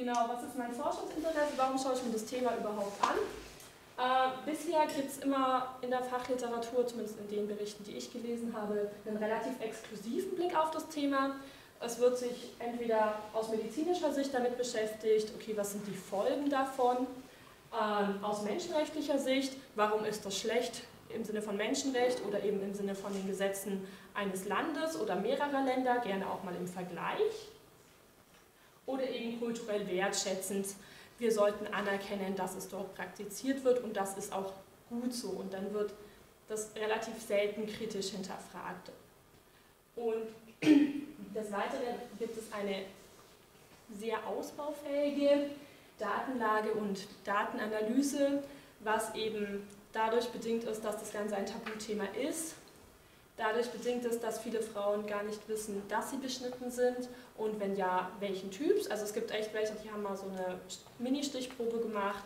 Genau, was ist mein Forschungsinteresse? Warum schaue ich mir das Thema überhaupt an? Äh, bisher gibt es immer in der Fachliteratur, zumindest in den Berichten, die ich gelesen habe, einen relativ exklusiven Blick auf das Thema. Es wird sich entweder aus medizinischer Sicht damit beschäftigt, okay, was sind die Folgen davon? Ähm, aus menschenrechtlicher Sicht, warum ist das schlecht im Sinne von Menschenrecht oder eben im Sinne von den Gesetzen eines Landes oder mehrerer Länder, gerne auch mal im Vergleich. Oder eben kulturell wertschätzend, wir sollten anerkennen, dass es dort praktiziert wird und das ist auch gut so. Und dann wird das relativ selten kritisch hinterfragt. Und des Weiteren gibt es eine sehr ausbaufähige Datenlage und Datenanalyse, was eben dadurch bedingt ist, dass das Ganze ein Tabuthema ist dadurch bedingt ist, dass viele Frauen gar nicht wissen, dass sie beschnitten sind und wenn ja, welchen Typs. Also es gibt echt welche, die haben mal so eine Mini-Stichprobe gemacht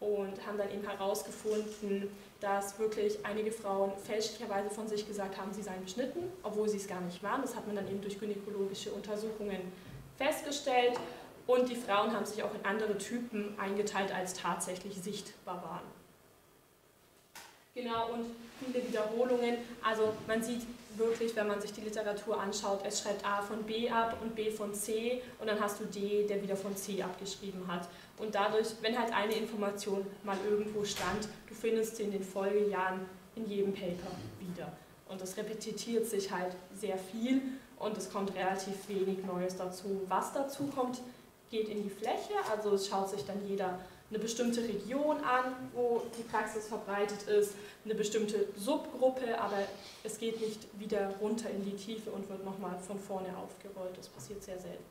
und haben dann eben herausgefunden, dass wirklich einige Frauen fälschlicherweise von sich gesagt haben, sie seien beschnitten, obwohl sie es gar nicht waren. Das hat man dann eben durch gynäkologische Untersuchungen festgestellt und die Frauen haben sich auch in andere Typen eingeteilt, als tatsächlich sichtbar waren. Genau, und viele Wiederholungen. Also man sieht wirklich, wenn man sich die Literatur anschaut, es schreibt A von B ab und B von C und dann hast du D, der wieder von C abgeschrieben hat. Und dadurch, wenn halt eine Information mal irgendwo stand, du findest sie in den Folgejahren in jedem Paper wieder. Und das repetiert sich halt sehr viel und es kommt relativ wenig Neues dazu. Was dazu kommt, geht in die Fläche, also es schaut sich dann jeder eine bestimmte Region an, wo die Praxis verbreitet ist, eine bestimmte Subgruppe, aber es geht nicht wieder runter in die Tiefe und wird nochmal von vorne aufgerollt. Das passiert sehr selten.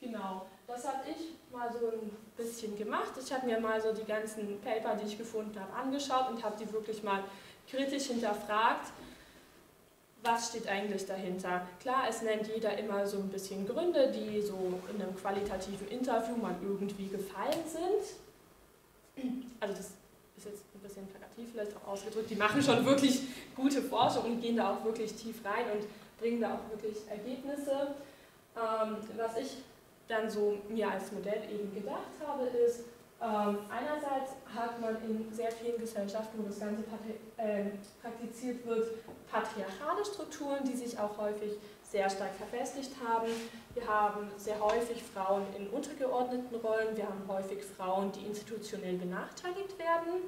Genau, das habe ich mal so ein bisschen gemacht. Ich habe mir mal so die ganzen Paper, die ich gefunden habe, angeschaut und habe die wirklich mal kritisch hinterfragt was steht eigentlich dahinter? Klar, es nennt jeder immer so ein bisschen Gründe, die so in einem qualitativen Interview mal irgendwie gefallen sind. Also das ist jetzt ein bisschen plakativ vielleicht auch ausgedrückt. Die machen schon wirklich gute Forschung und gehen da auch wirklich tief rein und bringen da auch wirklich Ergebnisse. Ähm, was ich dann so mir als Modell eben gedacht habe, ist, ähm, einerseits hat man in sehr vielen Gesellschaften, wo das Ganze äh, praktiziert wird, patriarchale Strukturen, die sich auch häufig sehr stark verfestigt haben. Wir haben sehr häufig Frauen in untergeordneten Rollen, wir haben häufig Frauen, die institutionell benachteiligt werden.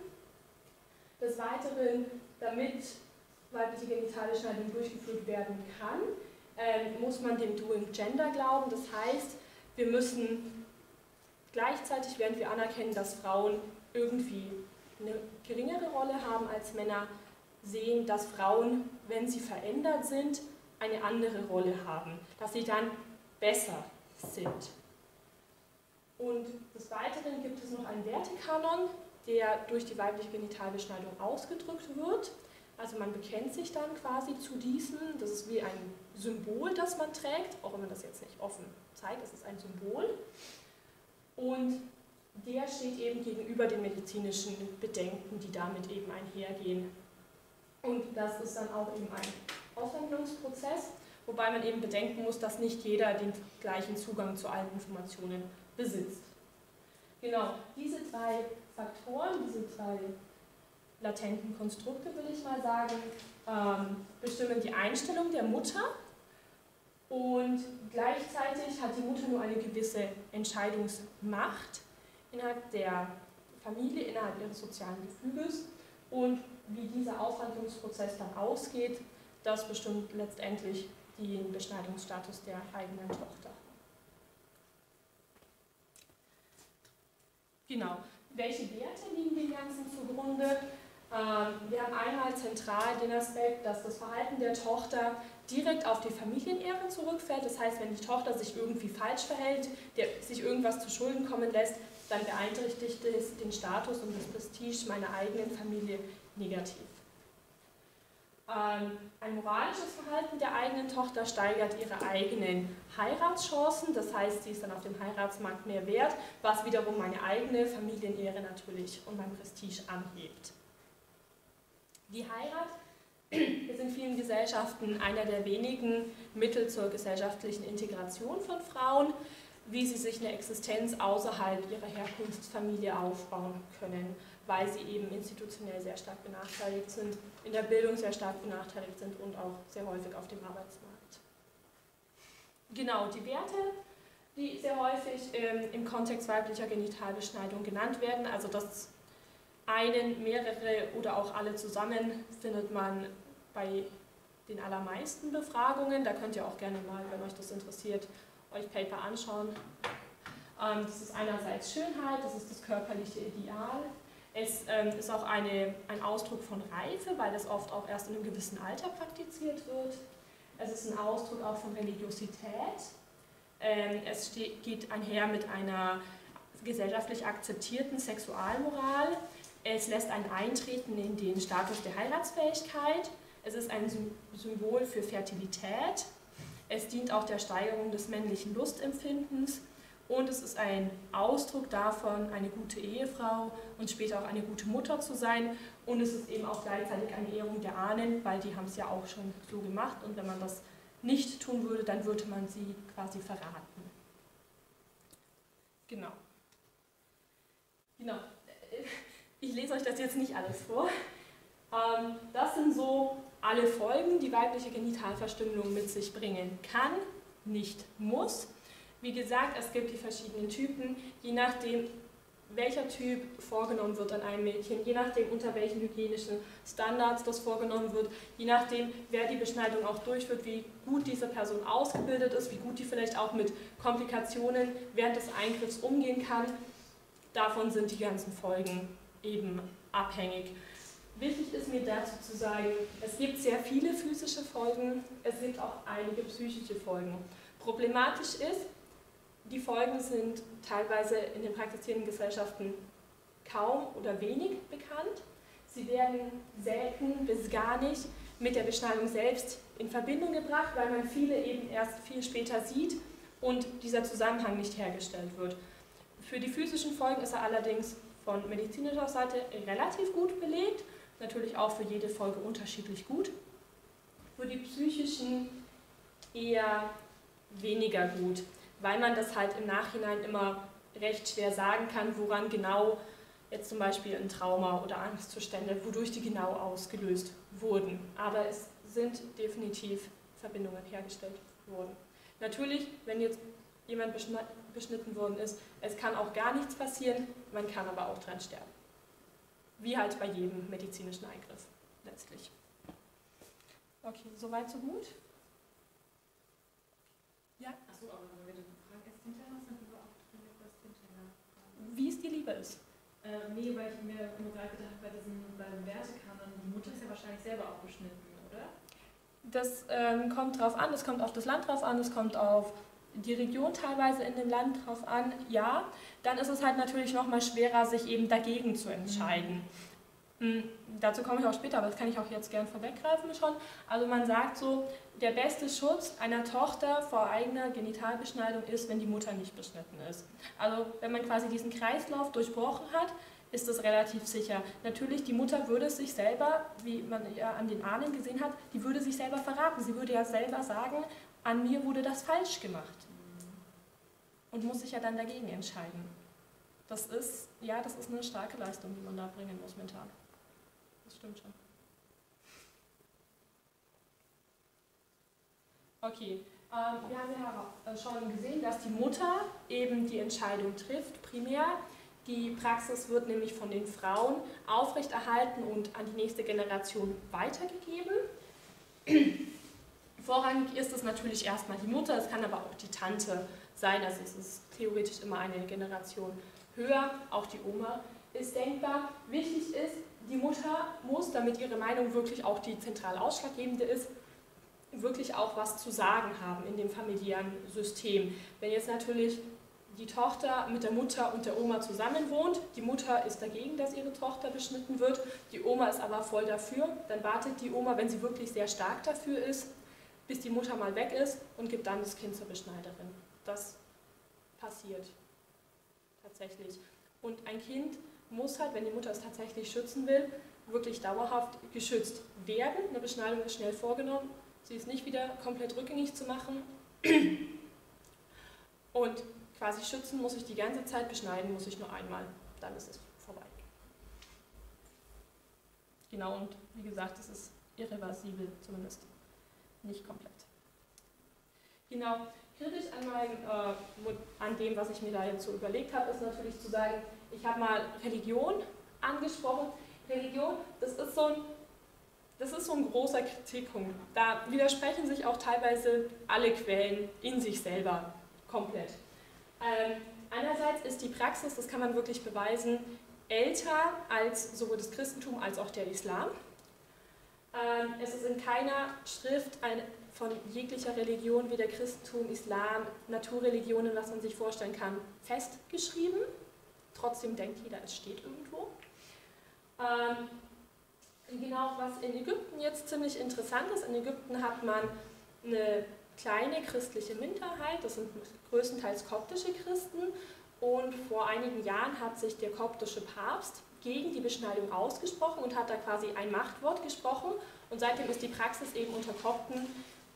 Des Weiteren, damit weibliche Genitalbeschneidung durchgeführt werden kann, äh, muss man dem Doing Gender glauben. Das heißt, wir müssen Gleichzeitig, während wir anerkennen, dass Frauen irgendwie eine geringere Rolle haben als Männer, sehen, dass Frauen, wenn sie verändert sind, eine andere Rolle haben, dass sie dann besser sind. Und des Weiteren gibt es noch einen Wertekanon, der durch die weibliche Genitalbeschneidung ausgedrückt wird. Also man bekennt sich dann quasi zu diesem, das ist wie ein Symbol, das man trägt, auch wenn man das jetzt nicht offen zeigt, es ist ein Symbol und der steht eben gegenüber den medizinischen Bedenken, die damit eben einhergehen. Und das ist dann auch eben ein Aushandlungsprozess, wobei man eben bedenken muss, dass nicht jeder den gleichen Zugang zu allen Informationen besitzt. Genau, diese drei Faktoren, diese drei latenten Konstrukte, will ich mal sagen, ähm, bestimmen die Einstellung der Mutter und gleichzeitig hat die Mutter nur eine gewisse Entscheidungsmacht innerhalb der Familie, innerhalb ihres sozialen Gefüges. Und wie dieser Aufhandlungsprozess dann ausgeht, das bestimmt letztendlich den Beschneidungsstatus der eigenen Tochter. Genau. Welche Werte liegen dem Ganzen zugrunde? Ähm, wir haben einmal zentral den Aspekt, dass das Verhalten der Tochter direkt auf die Familienehre zurückfällt. Das heißt, wenn die Tochter sich irgendwie falsch verhält, der sich irgendwas zu Schulden kommen lässt, dann beeinträchtigt es den Status und das Prestige meiner eigenen Familie negativ. Ähm, ein moralisches Verhalten der eigenen Tochter steigert ihre eigenen Heiratschancen, das heißt, sie ist dann auf dem Heiratsmarkt mehr wert, was wiederum meine eigene Familienehre natürlich und mein Prestige anhebt. Die Heirat ist in vielen Gesellschaften einer der wenigen Mittel zur gesellschaftlichen Integration von Frauen, wie sie sich eine Existenz außerhalb ihrer Herkunftsfamilie aufbauen können, weil sie eben institutionell sehr stark benachteiligt sind, in der Bildung sehr stark benachteiligt sind und auch sehr häufig auf dem Arbeitsmarkt. Genau, die Werte, die sehr häufig ähm, im Kontext weiblicher Genitalbeschneidung genannt werden, also das einen, mehrere oder auch alle zusammen findet man bei den allermeisten Befragungen. Da könnt ihr auch gerne mal, wenn euch das interessiert, euch Paper anschauen. Ähm, das ist einerseits Schönheit, das ist das körperliche Ideal. Es ähm, ist auch eine, ein Ausdruck von Reife, weil das oft auch erst in einem gewissen Alter praktiziert wird. Es ist ein Ausdruck auch von Religiosität. Ähm, es geht einher mit einer gesellschaftlich akzeptierten Sexualmoral. Es lässt einen eintreten in den Status der Heiratsfähigkeit. Es ist ein Symbol für Fertilität. Es dient auch der Steigerung des männlichen Lustempfindens und es ist ein Ausdruck davon, eine gute Ehefrau und später auch eine gute Mutter zu sein. Und es ist eben auch gleichzeitig eine Ehrung der Ahnen, weil die haben es ja auch schon so gemacht. Und wenn man das nicht tun würde, dann würde man sie quasi verraten. Genau. Genau. Ich lese euch das jetzt nicht alles vor. Ähm, das sind so alle Folgen, die weibliche Genitalverstümmelung mit sich bringen kann, nicht muss. Wie gesagt, es gibt die verschiedenen Typen, je nachdem, welcher Typ vorgenommen wird an einem Mädchen, je nachdem, unter welchen hygienischen Standards das vorgenommen wird, je nachdem, wer die Beschneidung auch durchführt, wie gut diese Person ausgebildet ist, wie gut die vielleicht auch mit Komplikationen während des Eingriffs umgehen kann. Davon sind die ganzen Folgen eben abhängig. Wichtig ist mir dazu zu sagen, es gibt sehr viele physische Folgen, es gibt auch einige psychische Folgen. Problematisch ist, die Folgen sind teilweise in den praktizierenden Gesellschaften kaum oder wenig bekannt. Sie werden selten bis gar nicht mit der Beschneidung selbst in Verbindung gebracht, weil man viele eben erst viel später sieht und dieser Zusammenhang nicht hergestellt wird. Für die physischen Folgen ist er allerdings von medizinischer Seite relativ gut belegt natürlich auch für jede Folge unterschiedlich gut. Für die psychischen eher weniger gut, weil man das halt im Nachhinein immer recht schwer sagen kann, woran genau jetzt zum Beispiel ein Trauma oder Angstzustände, wodurch die genau ausgelöst wurden. Aber es sind definitiv Verbindungen hergestellt worden. Natürlich, wenn jetzt jemand beschnitten worden ist, es kann auch gar nichts passieren, man kann aber auch dran sterben wie halt bei jedem medizinischen Eingriff letztlich. Okay, soweit, so gut? Ja? Achso, aber wenn wir die Frage erst hinterher hast, dann können wir auch das hinterher Wie es dir lieber ist. Äh, nee, weil ich mir nur gerade gedacht habe, bei diesem beim Wertekanon, die Mutter ist ja wahrscheinlich selber auch beschnitten, oder? Das ähm, kommt drauf an, es kommt auf das Land drauf an, es kommt auf die Region teilweise in dem Land drauf an, ja, dann ist es halt natürlich nochmal schwerer, sich eben dagegen zu entscheiden. Mhm. Dazu komme ich auch später, aber das kann ich auch jetzt gern vorweggreifen schon. Also man sagt so, der beste Schutz einer Tochter vor eigener Genitalbeschneidung ist, wenn die Mutter nicht beschnitten ist. Also wenn man quasi diesen Kreislauf durchbrochen hat, ist das relativ sicher. Natürlich, die Mutter würde sich selber, wie man ja an den Ahnen gesehen hat, die würde sich selber verraten. Sie würde ja selber sagen, an mir wurde das falsch gemacht. Und muss sich ja dann dagegen entscheiden. Das ist, ja, das ist eine starke Leistung, die man da bringen muss mental. Das stimmt schon. Okay, ähm, wir haben ja schon gesehen, dass die Mutter eben die Entscheidung trifft, primär. Die Praxis wird nämlich von den Frauen aufrechterhalten und an die nächste Generation weitergegeben. Vorrangig ist es natürlich erstmal die Mutter, es kann aber auch die Tante sein, also es ist theoretisch immer eine Generation höher, auch die Oma ist denkbar. Wichtig ist, die Mutter muss, damit ihre Meinung wirklich auch die zentral ausschlaggebende ist, wirklich auch was zu sagen haben in dem familiären System. Wenn jetzt natürlich die Tochter mit der Mutter und der Oma zusammen wohnt, die Mutter ist dagegen, dass ihre Tochter beschnitten wird, die Oma ist aber voll dafür, dann wartet die Oma, wenn sie wirklich sehr stark dafür ist, bis die Mutter mal weg ist und gibt dann das Kind zur Beschneiderin. Das passiert tatsächlich. Und ein Kind muss halt, wenn die Mutter es tatsächlich schützen will, wirklich dauerhaft geschützt werden. Eine Beschneidung ist schnell vorgenommen, sie ist nicht wieder komplett rückgängig zu machen. Und quasi schützen muss ich die ganze Zeit, beschneiden muss ich nur einmal, dann ist es vorbei. Genau, und wie gesagt, es ist irreversibel, zumindest nicht komplett. Genau, kritisch an, mein, äh, an dem, was ich mir da jetzt so überlegt habe, ist natürlich zu sagen, ich habe mal Religion angesprochen. Religion, das ist so ein das ist so ein großer Kritikpunkt. Da widersprechen sich auch teilweise alle Quellen in sich selber komplett. Ähm, einerseits ist die Praxis, das kann man wirklich beweisen, älter als sowohl das Christentum als auch der Islam. Ähm, es ist in keiner Schrift von jeglicher Religion, wie der Christentum, Islam, Naturreligionen, was man sich vorstellen kann, festgeschrieben. Trotzdem denkt jeder, es steht irgendwo. Ähm, genau, was in Ägypten jetzt ziemlich interessant ist, in Ägypten hat man eine kleine christliche Minderheit, das sind größtenteils koptische Christen, und vor einigen Jahren hat sich der koptische Papst gegen die Beschneidung ausgesprochen und hat da quasi ein Machtwort gesprochen. Und seitdem ist die Praxis eben unter Kopten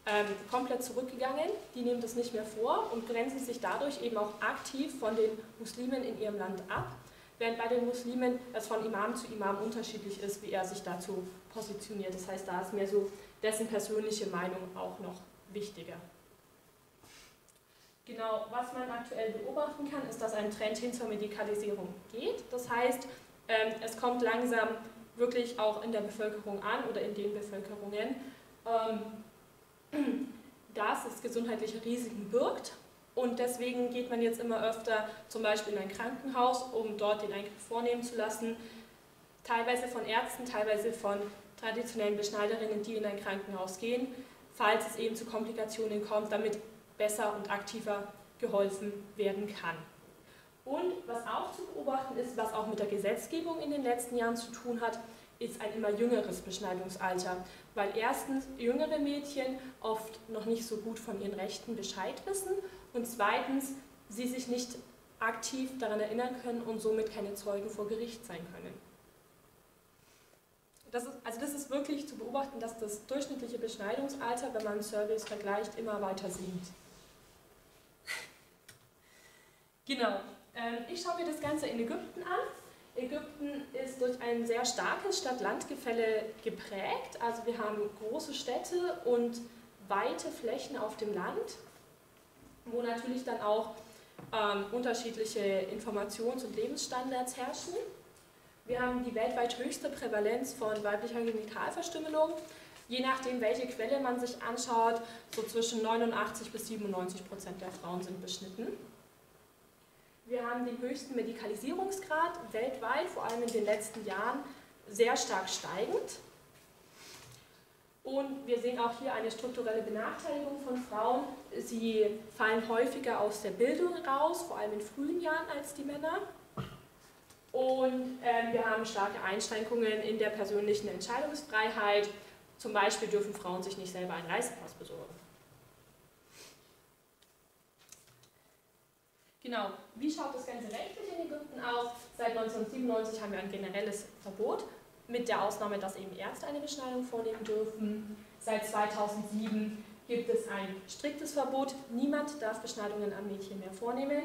ähm, komplett zurückgegangen. Die nehmen das nicht mehr vor und grenzen sich dadurch eben auch aktiv von den Muslimen in ihrem Land ab während bei den Muslimen es von Imam zu Imam unterschiedlich ist, wie er sich dazu positioniert. Das heißt, da ist mehr so dessen persönliche Meinung auch noch wichtiger. Genau, was man aktuell beobachten kann, ist, dass ein Trend hin zur Medikalisierung geht. Das heißt, ähm, es kommt langsam wirklich auch in der Bevölkerung an oder in den Bevölkerungen, ähm, dass es gesundheitliche Risiken birgt und deswegen geht man jetzt immer öfter zum Beispiel in ein Krankenhaus, um dort den Eingriff vornehmen zu lassen. Teilweise von Ärzten, teilweise von traditionellen Beschneiderinnen, die in ein Krankenhaus gehen, falls es eben zu Komplikationen kommt, damit besser und aktiver geholfen werden kann. Und was auch zu beobachten ist, was auch mit der Gesetzgebung in den letzten Jahren zu tun hat, ist ein immer jüngeres Beschneidungsalter, weil erstens jüngere Mädchen oft noch nicht so gut von ihren Rechten Bescheid wissen und zweitens sie sich nicht aktiv daran erinnern können und somit keine Zeugen vor Gericht sein können. Das ist, also das ist wirklich zu beobachten, dass das durchschnittliche Beschneidungsalter, wenn man Surveys vergleicht, immer weiter sinkt. Genau. Ähm, ich schaue mir das Ganze in Ägypten an. Ägypten ist durch ein sehr starkes Stadt-Land-Gefälle geprägt. Also wir haben große Städte und weite Flächen auf dem Land wo natürlich dann auch ähm, unterschiedliche Informations- und Lebensstandards herrschen. Wir haben die weltweit höchste Prävalenz von weiblicher Genitalverstümmelung. Je nachdem, welche Quelle man sich anschaut, so zwischen 89 bis 97 Prozent der Frauen sind beschnitten. Wir haben den höchsten Medikalisierungsgrad weltweit, vor allem in den letzten Jahren, sehr stark steigend. Und wir sehen auch hier eine strukturelle Benachteiligung von Frauen. Sie fallen häufiger aus der Bildung raus, vor allem in frühen Jahren als die Männer. Und äh, wir haben starke Einschränkungen in der persönlichen Entscheidungsfreiheit. Zum Beispiel dürfen Frauen sich nicht selber einen Reisepass besorgen. Genau, wie schaut das Ganze rechtlich in Ägypten aus? Seit 1997 haben wir ein generelles Verbot mit der Ausnahme, dass eben Ärzte eine Beschneidung vornehmen dürfen. Seit 2007 gibt es ein striktes Verbot. Niemand darf Beschneidungen an Mädchen mehr vornehmen.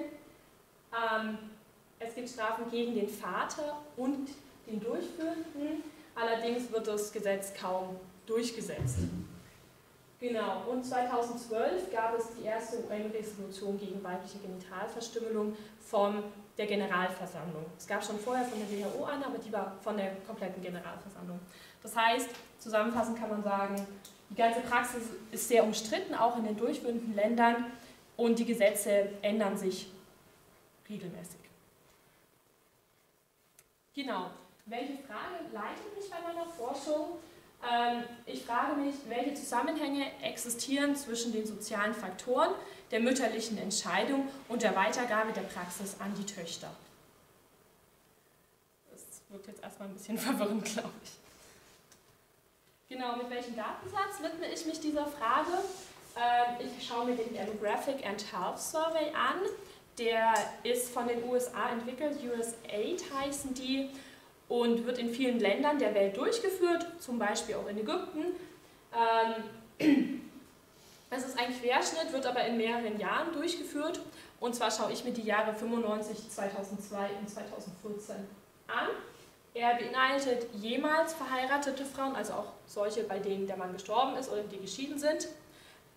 Ähm, es gibt Strafen gegen den Vater und den Durchführenden. Allerdings wird das Gesetz kaum durchgesetzt. Genau, und 2012 gab es die erste UN-Resolution gegen weibliche Genitalverstümmelung vom der Generalversammlung. Es gab schon vorher von der WHO eine, aber die war von der kompletten Generalversammlung. Das heißt, zusammenfassend kann man sagen, die ganze Praxis ist sehr umstritten, auch in den durchführenden Ländern, und die Gesetze ändern sich regelmäßig. Genau. Welche Frage leitet mich bei meiner Forschung? Ähm, ich frage mich, welche Zusammenhänge existieren zwischen den sozialen Faktoren, der mütterlichen Entscheidung und der Weitergabe der Praxis an die Töchter. Das wird jetzt erstmal ein bisschen verwirrend, glaube ich. Genau, mit welchem Datensatz widme ich mich dieser Frage? Ähm, ich schaue mir den Demographic and Health Survey an. Der ist von den USA entwickelt, USAID heißen die. Und wird in vielen Ländern der Welt durchgeführt, zum Beispiel auch in Ägypten. Ähm, es ist ein Querschnitt, wird aber in mehreren Jahren durchgeführt. Und zwar schaue ich mir die Jahre 95, 2002 und 2014 an. Er beinhaltet jemals verheiratete Frauen, also auch solche, bei denen der Mann gestorben ist oder die geschieden sind,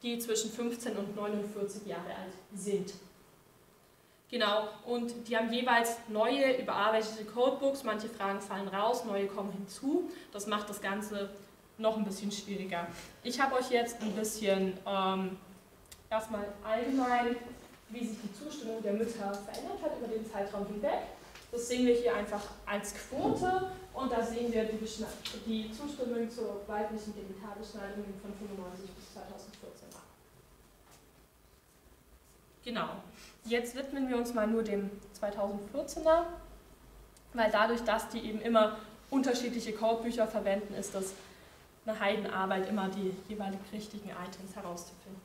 die zwischen 15 und 49 Jahre alt sind. Genau, und die haben jeweils neue, überarbeitete Codebooks. Manche Fragen fallen raus, neue kommen hinzu. Das macht das Ganze noch ein bisschen schwieriger. Ich habe euch jetzt ein bisschen ähm, erstmal allgemein, wie sich die Zustimmung der Mütter verändert hat über den Zeitraum hinweg. Das sehen wir hier einfach als Quote und da sehen wir die, die Zustimmung zur weiblichen Genitalbeschneidung von 95 bis 2014 ab. Genau. Jetzt widmen wir uns mal nur dem 2014er, weil dadurch, dass die eben immer unterschiedliche Codebücher verwenden, ist das eine Heidenarbeit, immer die jeweilig richtigen Items herauszufinden.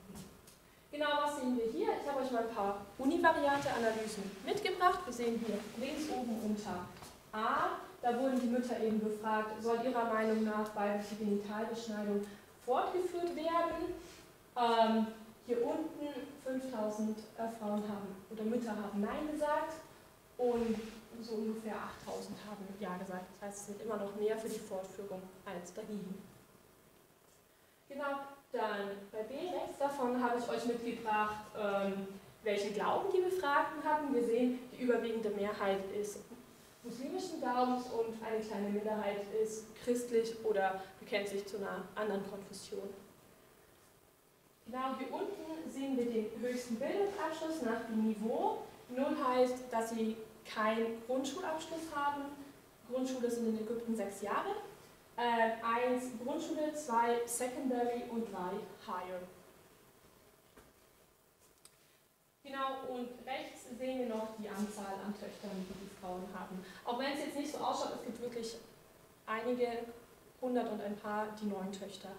Genau, was sehen wir hier? Ich habe euch mal ein paar univariate Analysen mitgebracht. Wir sehen hier links oben unter A, da wurden die Mütter eben befragt, soll ihrer Meinung nach weibliche Genitalbeschneidung fortgeführt werden? Ähm, hier unten 5000 äh, Frauen haben oder Mütter haben Nein gesagt und so ungefähr 8000 haben Ja gesagt. Das heißt, es sind immer noch mehr für die Fortführung als dagegen. Genau, dann bei B rechts davon habe ich euch mitgebracht, ähm, welchen Glauben die Befragten hatten. Wir sehen, die überwiegende Mehrheit ist muslimischen Glaubens und eine kleine Minderheit ist christlich oder bekennt sich zu einer anderen Konfession. Genau hier unten sehen wir den höchsten Bildungsabschluss nach dem Niveau. Null heißt, dass sie keinen Grundschulabschluss haben. Grundschule sind in Ägypten sechs Jahre. Äh, eins Grundschule, zwei Secondary und drei Higher. Genau, und rechts sehen wir noch die Anzahl an Töchtern, die die Frauen haben. Auch wenn es jetzt nicht so ausschaut, es gibt wirklich einige hundert und ein paar, die neun Töchter.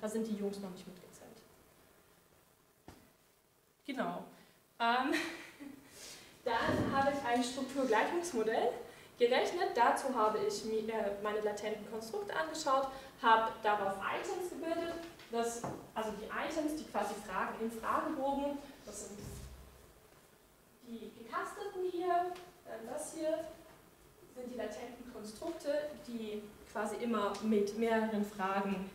Da sind die Jungs noch nicht mitgezählt. Genau. Ähm, dann habe ich ein Strukturgleichungsmodell gerechnet. Dazu habe ich mir äh, meine latenten Konstrukte angeschaut, habe darauf Items gebildet. Das, also die Items, die quasi Fragen im Fragebogen, das sind die gekasteten hier, das hier sind die latenten Konstrukte, die quasi immer mit mehreren Fragen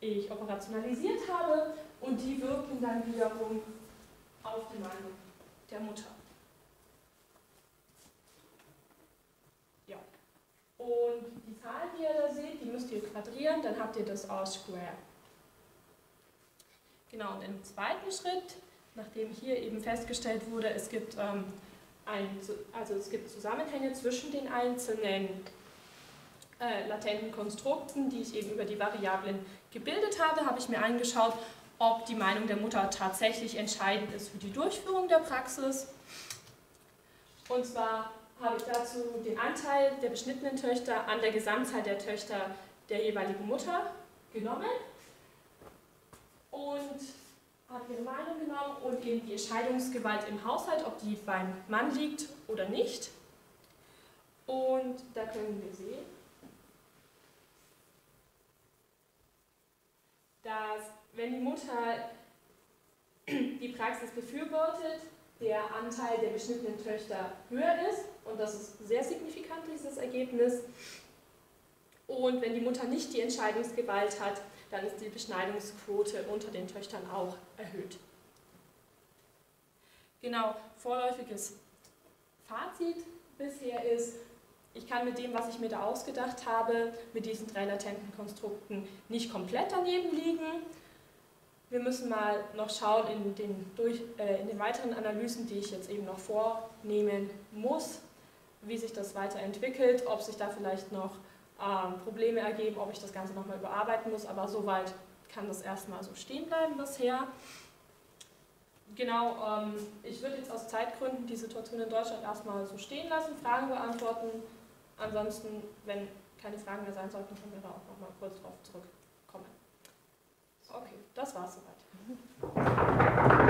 ich operationalisiert habe und die wirken dann wiederum auf die Meinung der Mutter. Ja. Und die Zahlen, die ihr da seht, die müsst ihr quadrieren, dann habt ihr das R-Square. Genau, und im zweiten Schritt, nachdem hier eben festgestellt wurde, es gibt, ähm, ein, also es gibt Zusammenhänge zwischen den einzelnen äh, latenten Konstrukten, die ich eben über die Variablen gebildet habe, habe ich mir angeschaut, ob die Meinung der Mutter tatsächlich entscheidend ist für die Durchführung der Praxis. Und zwar habe ich dazu den Anteil der beschnittenen Töchter an der Gesamtzahl der Töchter der jeweiligen Mutter genommen und habe ihre Meinung genommen und eben die Entscheidungsgewalt im Haushalt, ob die beim Mann liegt oder nicht. Und da können wir sehen, dass wenn die Mutter die Praxis befürwortet, der Anteil der beschnittenen Töchter höher ist und das ist sehr signifikant, dieses Ergebnis. Und wenn die Mutter nicht die Entscheidungsgewalt hat, dann ist die Beschneidungsquote unter den Töchtern auch erhöht. Genau, vorläufiges Fazit bisher ist, ich kann mit dem, was ich mir da ausgedacht habe, mit diesen drei latenten Konstrukten nicht komplett daneben liegen. Wir müssen mal noch schauen in den, durch, äh, in den weiteren Analysen, die ich jetzt eben noch vornehmen muss, wie sich das weiterentwickelt, ob sich da vielleicht noch ähm, Probleme ergeben, ob ich das Ganze nochmal überarbeiten muss, aber soweit kann das erstmal so stehen bleiben bisher. Genau, ähm, ich würde jetzt aus Zeitgründen die Situation in Deutschland erstmal so stehen lassen, Fragen beantworten. Ansonsten, wenn keine Fragen mehr sein sollten, können wir da auch nochmal kurz drauf zurückkommen. Okay, das war's soweit.